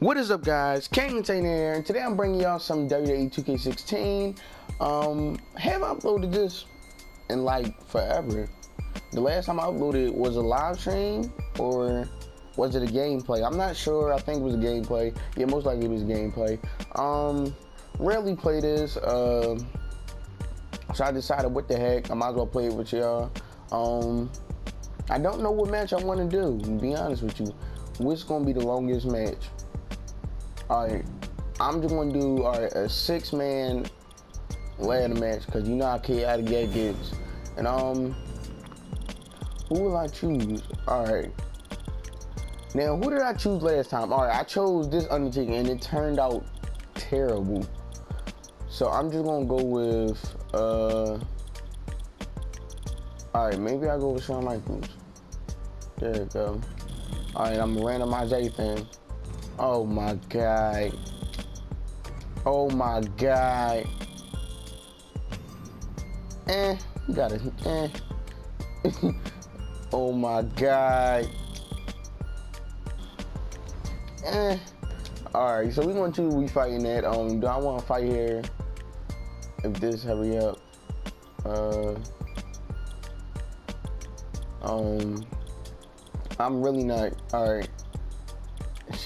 What is up guys, Kane here, and today I'm bringing y'all some WWE 2K16. Um, have uploaded this in like forever. The last time I uploaded was a live stream or was it a gameplay? I'm not sure, I think it was a gameplay. Yeah, most likely it was gameplay. Um, rarely play this, uh, so I decided what the heck, I might as well play it with y'all. Um, I don't know what match I want to do, to be honest with you. What's going to be the longest match? Alright, I'm just gonna do right, a six man ladder match because you know how chaotic that gets. And um, who will I choose? Alright. Now, who did I choose last time? Alright, I chose this Undertaker and it turned out terrible. So I'm just gonna go with uh. Alright, maybe I go with Shawn Michaels. There we go. Alright, I'm gonna randomize everything. Oh my god. Oh my god. Eh, you got it. eh. oh my god. Eh. Alright, so we're going to we fighting that. Um, do I want to fight here? If this, hurry up. Uh. Um. I'm really not. Alright.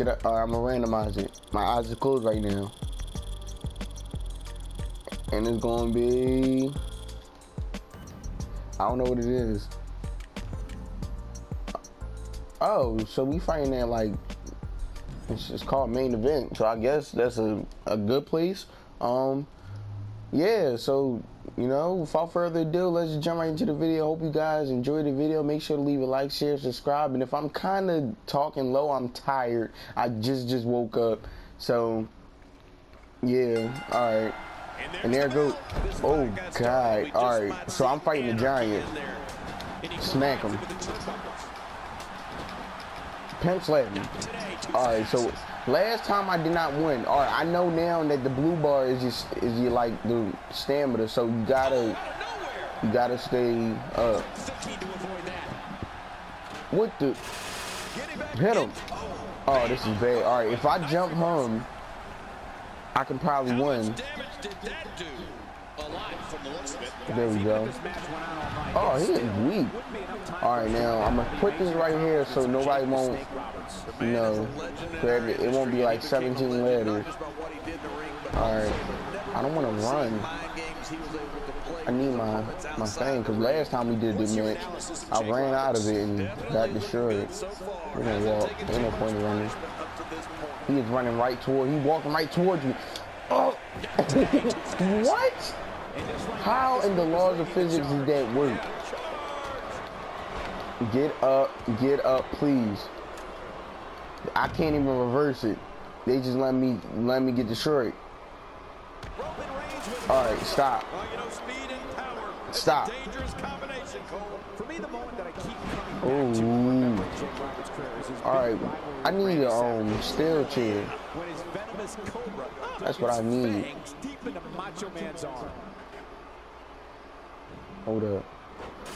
I? Uh, I'm gonna randomize it. My eyes are closed right now, and it's gonna be. I don't know what it is. Oh, so we fighting that like it's, it's called main event. So I guess that's a a good place. Um, yeah. So you know, without further ado, let's just jump right into the video. Hope you guys enjoyed the video. Make sure to leave a like, share, subscribe. And if I'm kind of talking low, I'm tired. I just just woke up. So, yeah, all right. And there go. Oh, God. All right. So I'm fighting the Giant. Smack him. Pimp slap him. All right, so last time I did not win. All right, I know now that the blue bar is just is you like the stamina, so you gotta you gotta stay up. What the? Hit him. Oh, this is bad. All right, if I jump home, I can probably win. There we go. Oh, he is weak. All right, now I'm gonna put this right here so nobody won't, you know, grab it It won't be like 17 letters. All right, I don't want to run. I need my my thing because last time we did this match, I ran out of it and got destroyed. We're gonna walk. Ain't no point in running. He is running right toward. He walking right towards me. Oh, what? How in the laws of physics does that work? Get up, get up, please. I can't even reverse it. They just let me let me get destroyed. All right, stop. Stop. Oh. All right, I need a um steel chair. That's what I need. Hold up.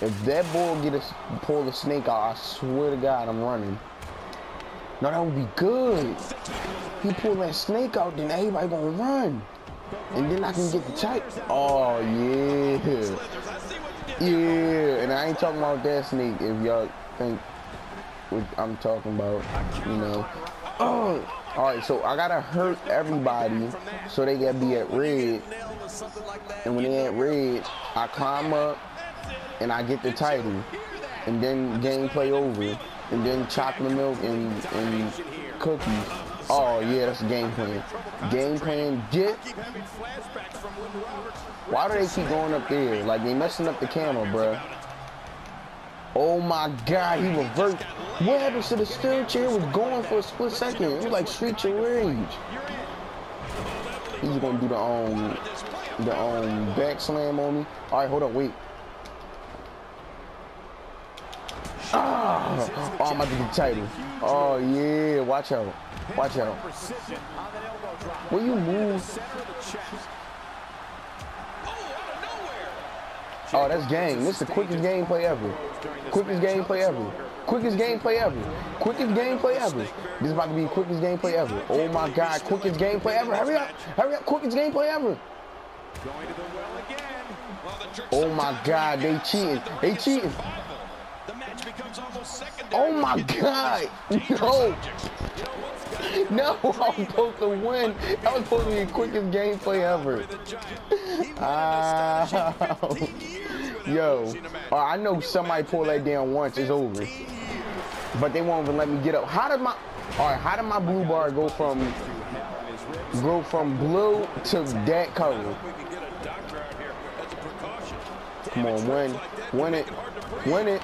If that boy get a pull the snake out, I swear to God, I'm running. No, that would be good. He pull that snake out, then everybody gonna run. And then I can get the tight. Oh, yeah. Yeah, and I ain't talking about that snake if y'all think what I'm talking about, you know. Oh, all right, so I gotta hurt everybody so they gotta be at red. And when they at red, I climb up and I get the title. And then gameplay over. And then chocolate milk and, and cookies. Oh yeah, that's game plan. Game plan, get. Why do they keep going up there? Like they messing up the camera, bruh. Oh my god, he reversed. What happened to the steel chair? was going for a split second. It was like Street of Rage. He's gonna do the um the um back slam on me. Alright, hold up, wait. Ah, oh, I'm about to get title. Oh yeah, watch out. Watch out. Will you move? Oh, that's game. This is the quickest gameplay ever. Quickest gameplay ever. quickest gameplay ever. Quickest gameplay ever. This is about to be the quickest gameplay ever. Oh my god, quickest gameplay ever. Hurry up. Hurry up, quickest gameplay ever. Oh my god, they cheating. They cheating. Oh my god. No. No, I was supposed to win. That was supposed to be the quickest gameplay ever. Ah. Yo, uh, I know somebody pull that down once, it's over. But they won't even let me get up. How did my, all right, how did my blue bar go from, go from blue to that color? Come on, win, win it, win it,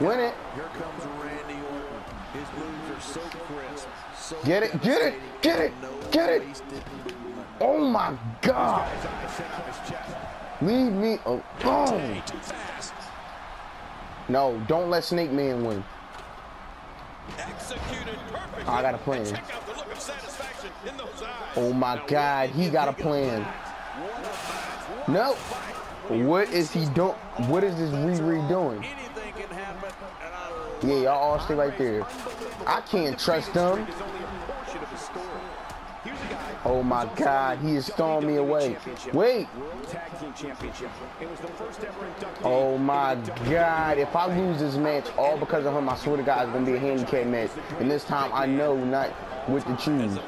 win it. Get it, get it, get it, get it. Oh my God. Leave me alone. No, don't let Snake Man win. I got a plan. Oh my God, he got a plan. No. What is he doing? What is this Riri doing? Yeah, y'all all stay right there. I can't trust them. Oh my God, he is throwing me away. Wait. Oh my God, if I lose this match all because of him, I swear to God, it's to be a handicap match. And this time I know not what to choose.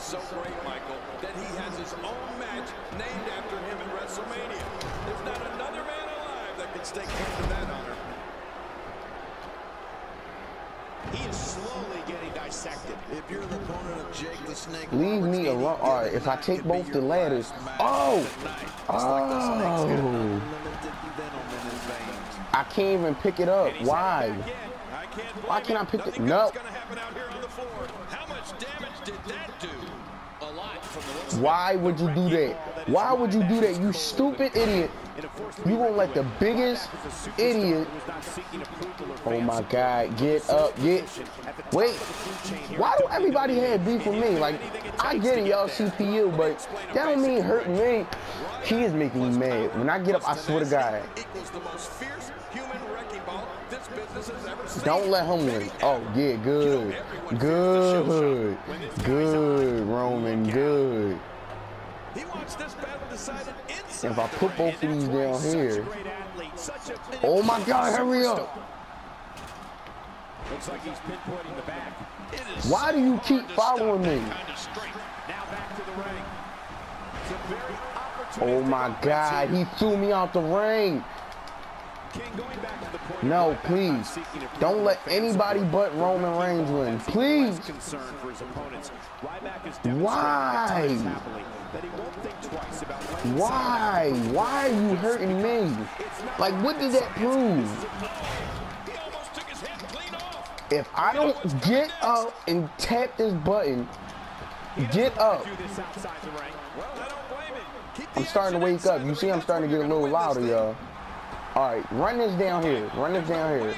so great, Michael, that he has his own match named after him in WrestleMania. There's not another man alive that can stay close to that honor. He is slowly getting dissected. If you're the opponent of Jake the Snake, leave me alone. All right, if I take both the ladders, oh, oh, I can't even pick it up. Why? Why can't I pick it? No. Why would you do that? Why would you do that, you stupid idiot? You won't let the biggest idiot. Oh my God, get up, get. Wait, why do everybody have beef with me? Like, I get it, y'all CPU, but that don't mean hurt me. He is making me mad. When I get up, I swear to God. Don't let him win. Oh, yeah, good. Good. Good, Roman, good. If I put both of these down here. Oh my God, hurry up. Looks like he's pinpointing the back. Why do you keep following me? Oh my God, he threw me out the ring. No, please. Don't let anybody but Roman Reigns win. Please. Why? Why? Why are you hurting me? Like, what does that prove? If I don't get up and tap this button, get up. I'm starting to wake up. You see I'm starting to get a little louder, y'all. All right, run this down here. Run this down here.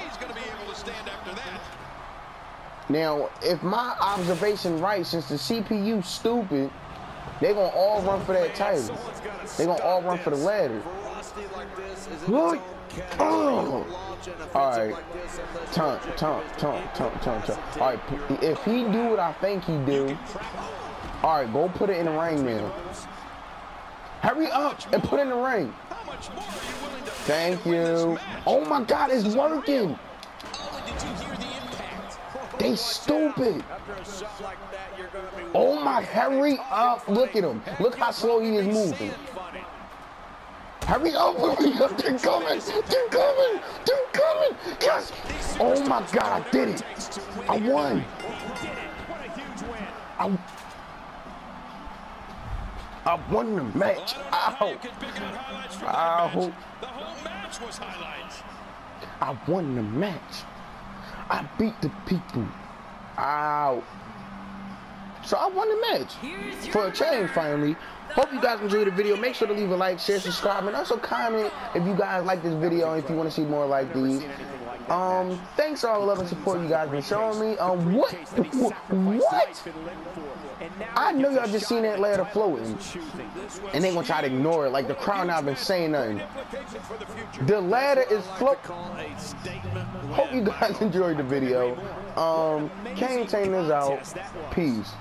Now, if my observation right, since the CPU stupid, they gonna all run for that title. They gonna all run for the ladder. Look. Oh. All right. Tunk, tunk, tunk, tunk, tunk, tunk. All right. If he do what I think he do, all right, go put it in the ring, man. Hurry up and put it in the ring. Thank you. Oh my God, it's working. They stupid. Oh my, oh hurry up. Look at him. Look how slow he is moving. Hurry up, hurry up. They're coming. They're coming. They're coming. Yes. Oh my God, I did it. I won. I I won the match. Ow. Ow. I hope. I won the match. I beat the people. Ow. So I won the match for a change finally. Hope you guys enjoyed the video. Make sure to leave a like, share, subscribe, and also comment if you guys like this video and if you want to see more like these. Um, thanks for all the love and support you guys been showing me. Um, what? What? I know y'all just seen that ladder floating, and they gonna try to ignore it like the crowd not been saying nothing. The ladder is floating. Hope you guys enjoyed the video. Um, Kane Taylor's out. Peace.